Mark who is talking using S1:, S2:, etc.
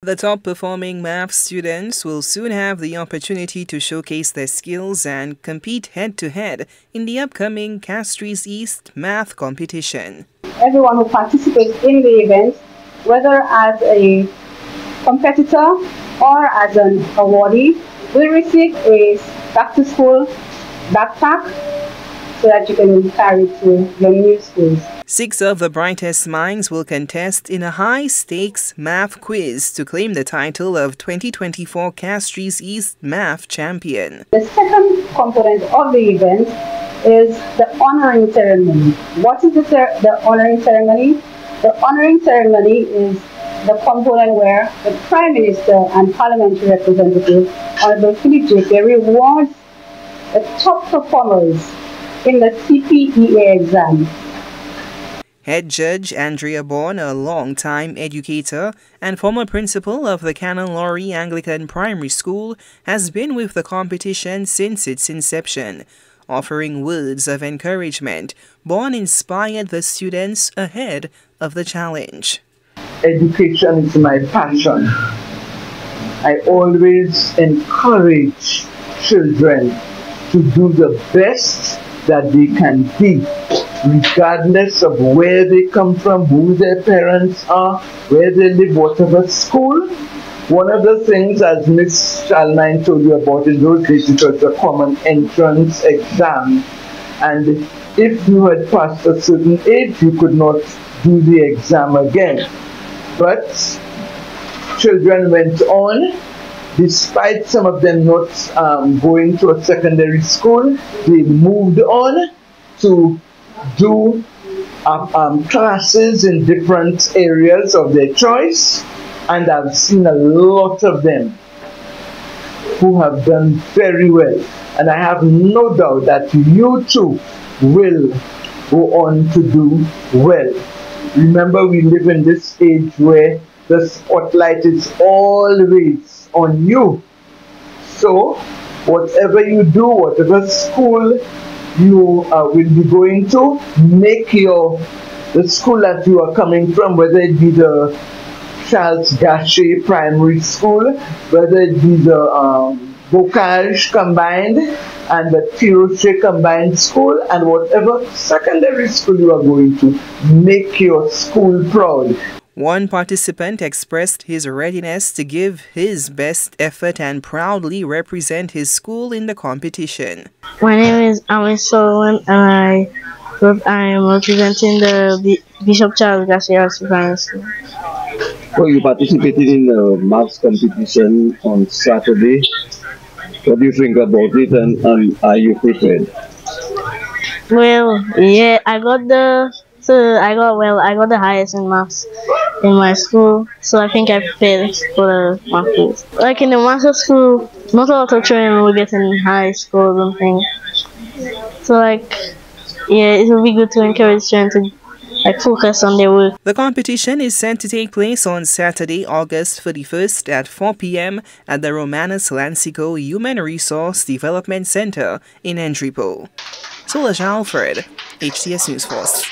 S1: The top performing math students will soon have the opportunity to showcase their skills and compete head to head in the upcoming Castries East Math Competition.
S2: Everyone who participates in the event, whether as a competitor or as an awardee, will receive a back to school backpack so that you can carry to your new schools.
S1: Six of the brightest minds will contest in a high-stakes math quiz to claim the title of 2024 Castries East Math Champion.
S2: The second component of the event is the honoring ceremony. What is the, the honoring ceremony? The honoring ceremony is the component where the Prime Minister and Parliamentary Representative, Honorable Philip Jaque, rewards the top performers in the CPEA exam.
S1: Head Judge Andrea Bourne, a long-time educator and former principal of the Canon Laurie Anglican Primary School, has been with the competition since its inception. Offering words of encouragement, Bourne inspired the students ahead of the challenge.
S3: Education is my passion. I always encourage children to do the best that they can be regardless of where they come from, who their parents are, where they live, whatever school. One of the things, as Miss Charlemagne told you about in those days, it was a common entrance exam. And if you had passed a certain age, you could not do the exam again. But children went on, despite some of them not um, going to a secondary school, they moved on to do um, um, classes in different areas of their choice, and I've seen a lot of them who have done very well. And I have no doubt that you too will go on to do well. Remember, we live in this age where the spotlight is always on you. So, whatever you do, whatever school you uh, will be going to make your the school that you are coming from, whether it be the Charles Gachet Primary School, whether it be the um, Bocage Combined and the Tiroche Combined School, and whatever secondary school you are going to, make your school proud.
S1: One participant expressed his readiness to give his best effort and proudly represent his school in the competition.
S4: My name is Amin Solomon and I, I am representing the Bishop Charles Gachet Primary School.
S5: Well, you participated in the maths competition on Saturday. What do you think about it and, and are you prepared?
S4: Well, yeah, I got the so I got well, I got the highest in maths in my school, so I think I prepared for the maths. Like in the master school, not a lot of children will get in high school and things. So like, yeah, it will be good to encourage children to like focus on their work.
S1: The competition is set to take place on Saturday, August 31st at 4 p.m. at the Romanus Lansiquot Human Resource Development Center in Entrepot. Solange Alfred, HTS News Force.